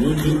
Little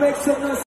make some noise.